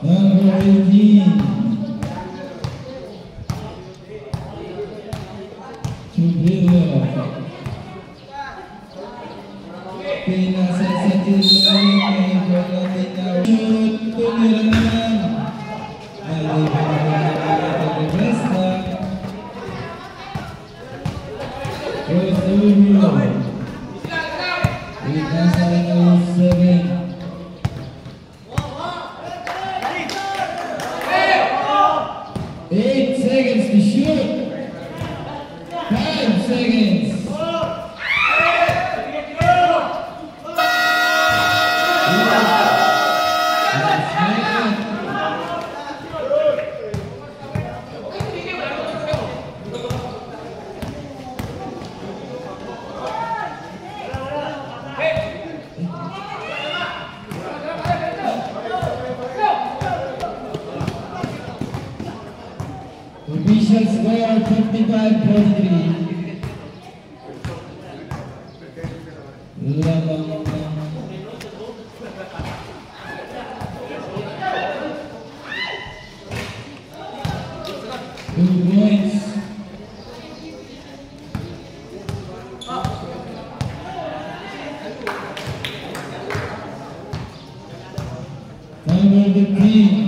Amo bem-vindo. tudo Quem nasce sem tesouro, quem volta tem tal vai, Eight seconds to shoot. Five seconds. Russian score 55-43. Two points. Final the team.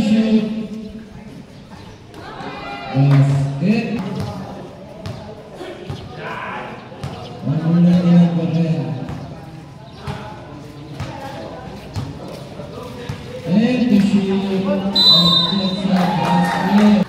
選手出して同じ中でえー、年を持ってさせて。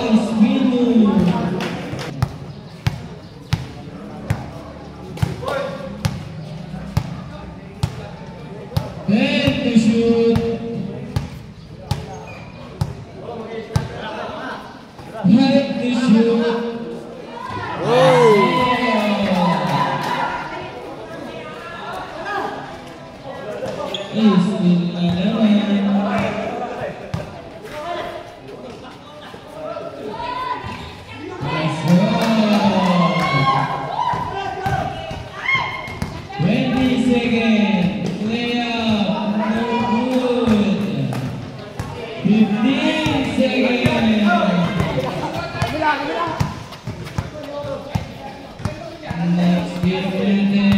Then to Oh. Is in Let's get it